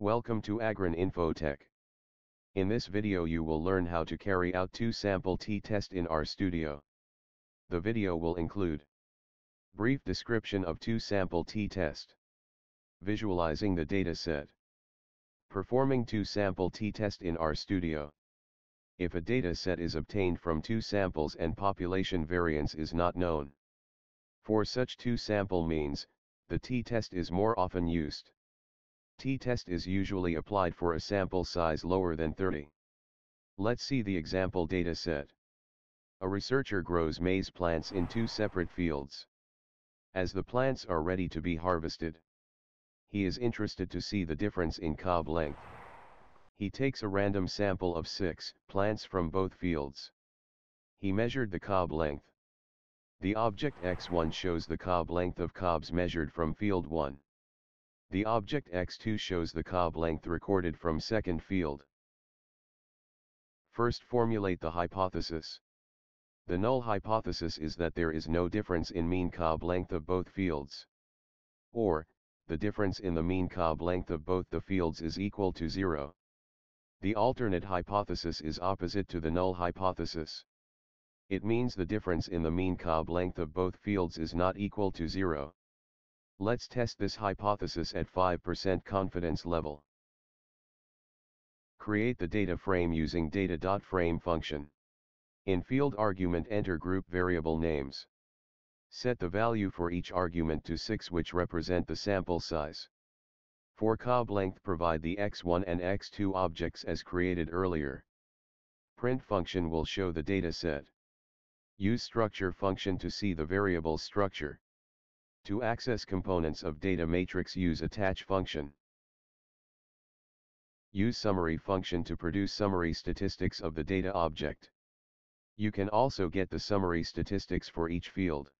Welcome to Agron Infotech. In this video you will learn how to carry out two sample t-test in RStudio. The video will include Brief description of two sample t-test Visualizing the dataset Performing two sample t-test in RStudio If a data set is obtained from two samples and population variance is not known. For such two sample means, the t-test is more often used. T-test is usually applied for a sample size lower than 30. Let's see the example data set. A researcher grows maize plants in two separate fields. As the plants are ready to be harvested, he is interested to see the difference in cob length. He takes a random sample of six plants from both fields. He measured the cob length. The object x1 shows the cob length of cobs measured from field 1. The object x2 shows the cob length recorded from second field. First formulate the hypothesis. The null hypothesis is that there is no difference in mean cob length of both fields. Or, the difference in the mean cob length of both the fields is equal to zero. The alternate hypothesis is opposite to the null hypothesis. It means the difference in the mean cob length of both fields is not equal to zero. Let's test this hypothesis at 5% confidence level. Create the data frame using data.frame function. In field argument enter group variable names. Set the value for each argument to 6 which represent the sample size. For cob length provide the x1 and x2 objects as created earlier. Print function will show the data set. Use structure function to see the variable structure. To access components of data matrix use attach function. Use summary function to produce summary statistics of the data object. You can also get the summary statistics for each field.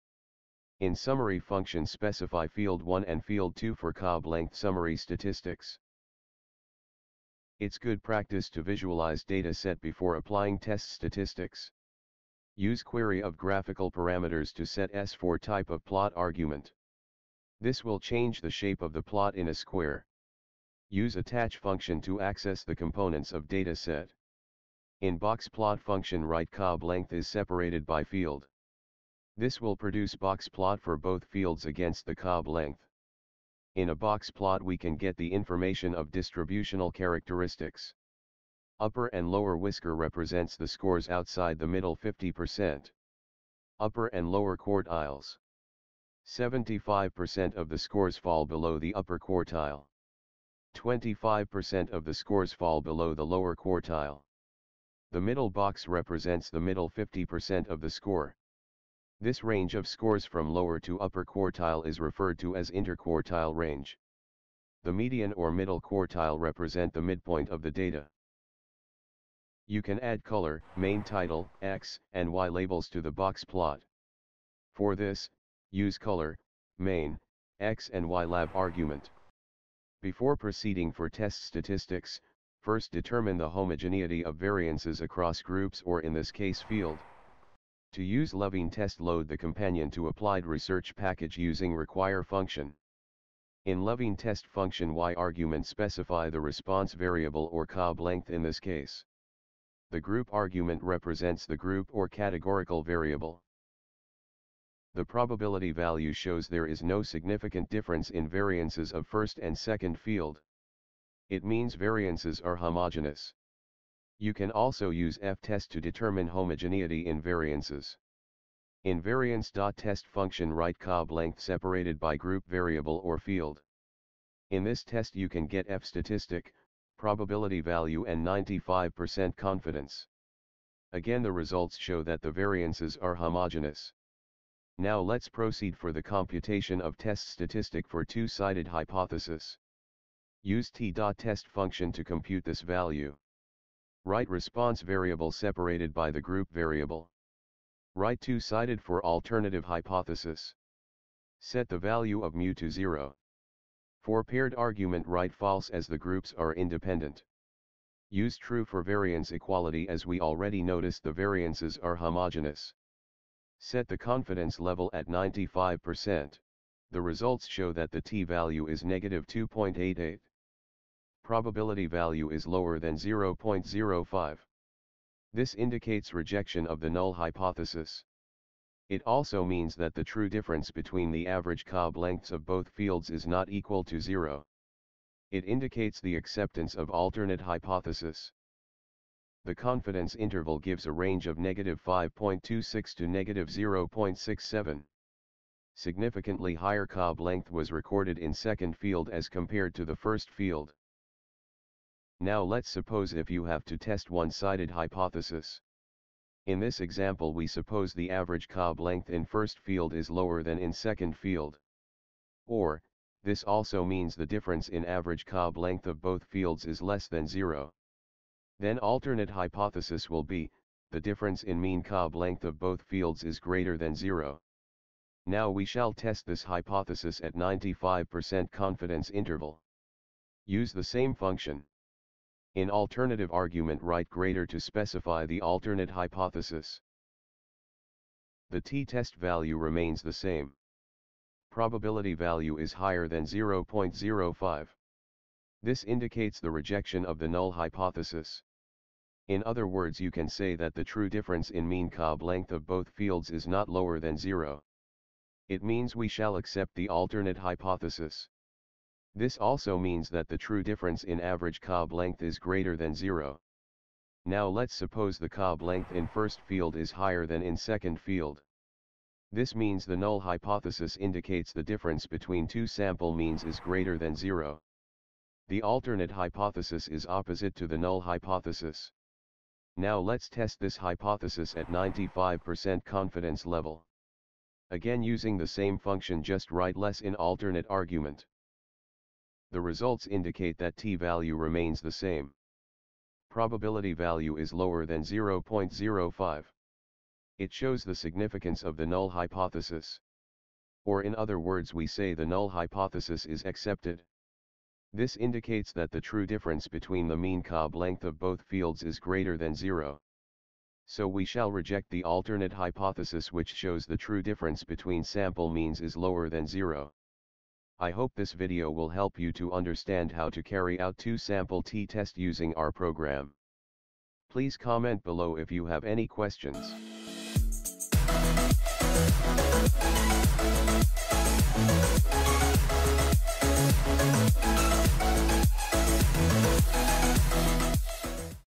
In summary function specify field 1 and field 2 for cob length summary statistics. It's good practice to visualize data set before applying test statistics. Use query of graphical parameters to set S4 type of plot argument. This will change the shape of the plot in a square. Use attach function to access the components of dataset. In box plot function write cob length is separated by field. This will produce box plot for both fields against the cob length. In a box plot we can get the information of distributional characteristics. Upper and lower whisker represents the scores outside the middle 50%. Upper and lower quartiles. 75% of the scores fall below the upper quartile. 25% of the scores fall below the lower quartile. The middle box represents the middle 50% of the score. This range of scores from lower to upper quartile is referred to as interquartile range. The median or middle quartile represent the midpoint of the data. You can add color, main title, X, and Y labels to the box plot. For this, use color, main, X and Y lab argument. Before proceeding for test statistics, first determine the homogeneity of variances across groups or in this case field. To use Levene test load the companion to applied research package using require function. In Levene test function Y argument specify the response variable or cob length in this case. The group argument represents the group or categorical variable. The probability value shows there is no significant difference in variances of first and second field. It means variances are homogeneous. You can also use f-test to determine homogeneity in variances. In variance.test function write cob length separated by group variable or field. In this test you can get f statistic, probability value and 95% confidence. Again the results show that the variances are homogeneous. Now let's proceed for the computation of test statistic for two-sided hypothesis. Use t.test function to compute this value. Write response variable separated by the group variable. Write two-sided for alternative hypothesis. Set the value of mu to 0. For paired argument write false as the groups are independent. Use true for variance equality as we already noticed the variances are homogeneous. Set the confidence level at 95%. The results show that the t-value is negative 2.88. probability value is lower than 0.05. This indicates rejection of the null hypothesis. It also means that the true difference between the average cob lengths of both fields is not equal to zero. It indicates the acceptance of alternate hypothesis. The confidence interval gives a range of negative 5.26 to negative 0.67. Significantly higher cob length was recorded in second field as compared to the first field. Now let's suppose if you have to test one-sided hypothesis. In this example we suppose the average cob length in first field is lower than in second field. Or, this also means the difference in average cob length of both fields is less than zero. Then alternate hypothesis will be, the difference in mean cob length of both fields is greater than zero. Now we shall test this hypothesis at 95% confidence interval. Use the same function. In alternative argument write greater to specify the alternate hypothesis. The t-test value remains the same. Probability value is higher than 0.05. This indicates the rejection of the null hypothesis. In other words you can say that the true difference in mean cob length of both fields is not lower than zero. It means we shall accept the alternate hypothesis. This also means that the true difference in average cob length is greater than zero. Now let's suppose the cob length in first field is higher than in second field. This means the null hypothesis indicates the difference between two sample means is greater than zero. The alternate hypothesis is opposite to the null hypothesis. Now let's test this hypothesis at 95% confidence level. Again using the same function just write less in alternate argument the results indicate that t-value remains the same. Probability value is lower than 0.05. It shows the significance of the null hypothesis. Or in other words we say the null hypothesis is accepted. This indicates that the true difference between the mean cob length of both fields is greater than zero. So we shall reject the alternate hypothesis which shows the true difference between sample means is lower than zero. I hope this video will help you to understand how to carry out two sample t-test using R program. Please comment below if you have any questions.